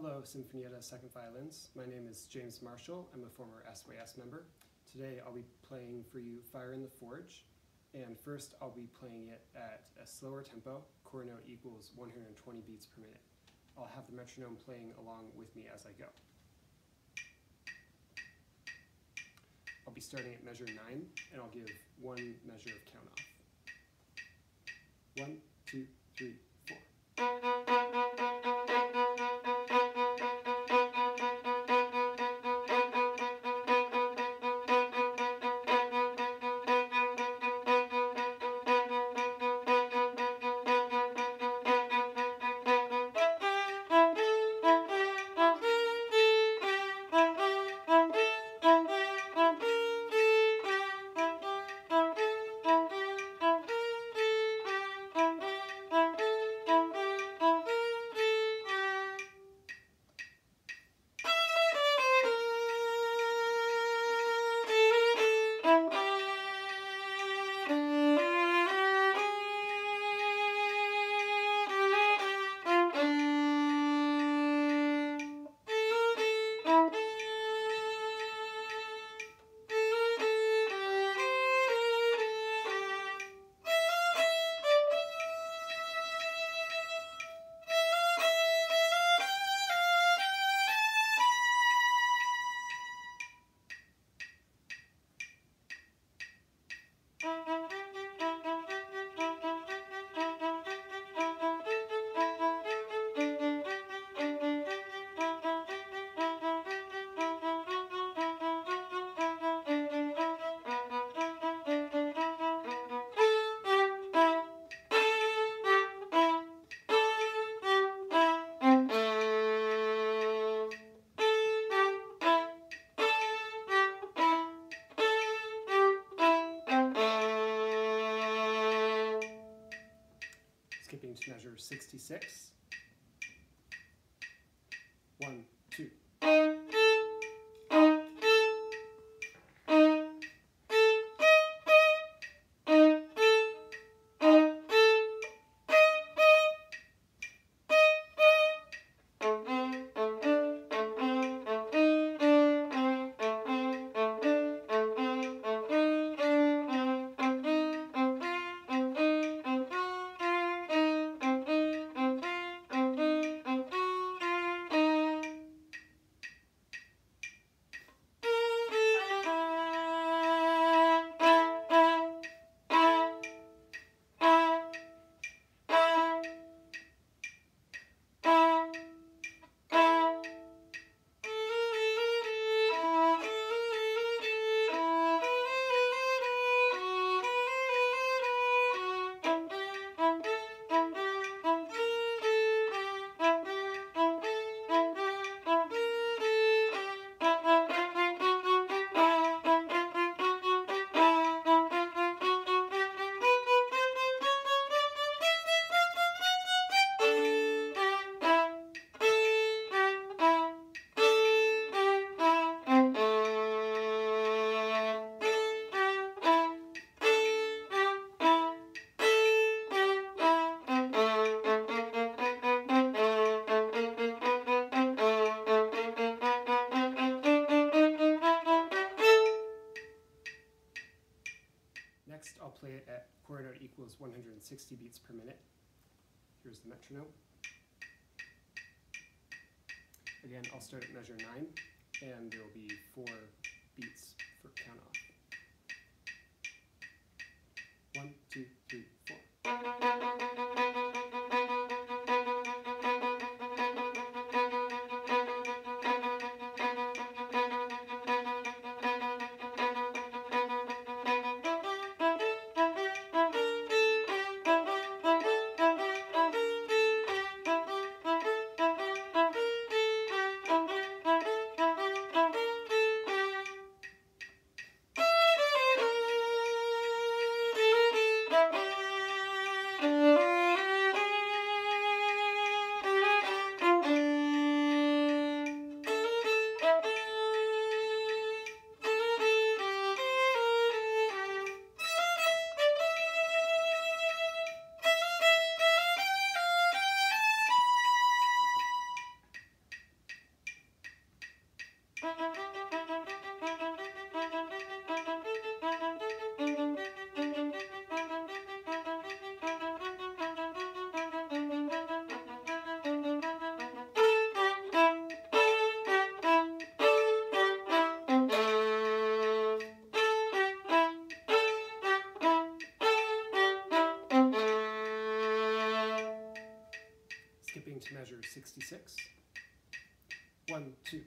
Hello, Sinfonietta Second Violins. My name is James Marshall. I'm a former SYS member. Today I'll be playing for you Fire in the Forge. And first I'll be playing it at a slower tempo, quarter note equals 120 beats per minute. I'll have the metronome playing along with me as I go. I'll be starting at measure 9, and I'll give one measure of count off. One, two, three, to measure 66. One, play it at quarter note equals 160 beats per minute. Here's the metronome. Again, I'll start at measure 9, and there will be four beats for count off. One, two, three, four. skipping to measure 66. One, two.